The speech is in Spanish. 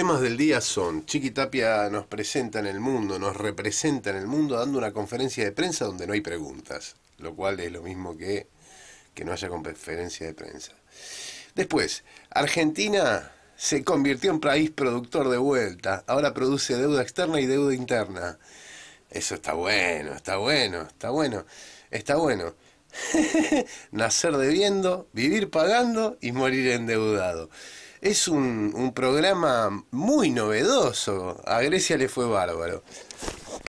temas del día son, Chiqui Tapia nos presenta en el mundo, nos representa en el mundo dando una conferencia de prensa donde no hay preguntas, lo cual es lo mismo que que no haya conferencia de prensa. Después, Argentina se convirtió en país productor de vuelta, ahora produce deuda externa y deuda interna. Eso está bueno, está bueno, está bueno, está bueno. Nacer debiendo, vivir pagando y morir endeudado. Es un, un programa muy novedoso. A Grecia le fue bárbaro.